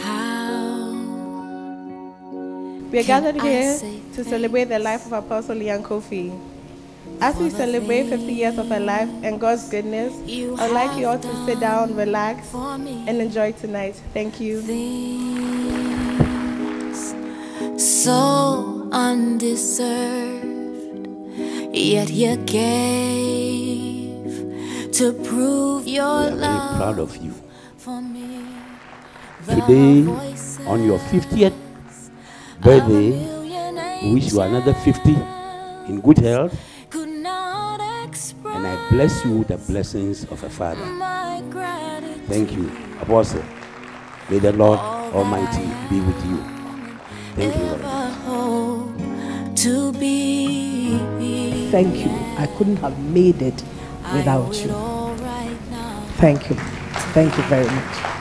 How We are gathered here to celebrate the life of Apostle Lyanne Koffi. As we celebrate 50 years of her life and God's goodness, I'd like you all to sit down, relax, and enjoy tonight. Thank you. so undeserved, yet you gave to prove your We are very love proud of you. Today, on your 50th birthday, we wish you another 50 in good health, and I bless you with the blessings of a father. Thank you, Apostle. May the Lord Almighty be with you. Thank you much. to be. Thank you. I couldn't have made it without you. Thank you. Thank you very much.